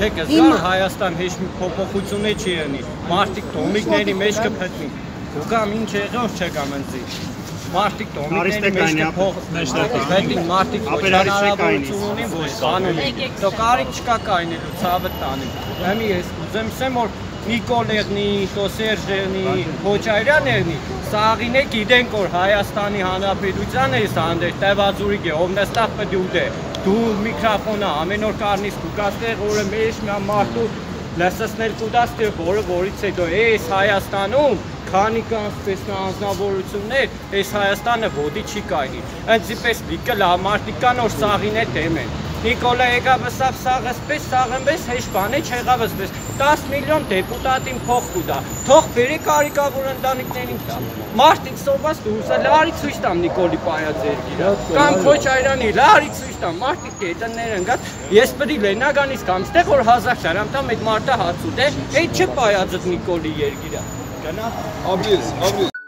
Չէ, կզգար Հայաստան հեչ մի փոփոխություն չի անի։ Մարտիկ տոմիկների մեջ կփտնի։ Ուգամ ինչ եղող չեկամ ընձի։ Մարտիկ տոմիկների մեջ կփող մեջտեղ մարտիկ հնարավորություն ունի ոչ կանոնի։ Դո կարիք չկա կայնելու ցավը տանի։ Հիմի ես ուզեմ ասեմ որ Նիկոլերնի, Տոսերժերնի, Խոչարյաներնի սաղինե գիտենք որ Հայաստանի Հանրապետության է սանդեր տևածուրիկ է ով նստած պետք է ուտե դու միկրոֆոնը ամեն օր կարնիս կուկաստեղ որը մեջ մի մարդու լսեցնել կուտաստեղ որը որից հետո էս Հայաստանում քանի կան սպես անznավորություններ էս Հայաստանը ոդի չի կայնի այնպես լիքը լավ մարդիկ կան որ սաղինե դեմ են Նիկոլա եկավ սավ սաղ սպես սաղենպես հեշ բան է չեղավ սպես 10 միլիոն դեպուտատին փող կուտա թող բերի կարիկավոր ընտանիքներին տա մարդիկ սոված դուրս լարի ցույց տամ Նիկոլի պայաձերգիրը կամ Քոչարյանի լարի ցույց տամ մարդիկ կետներ ընկած ես է լենագանից կամ ստեղ որ 1000 շարամ տամ այդ մարդը հաց ուտե այդ չէ պայաձդ Նիկոլի երգիրը գնա Աբրիզ, աբրիզ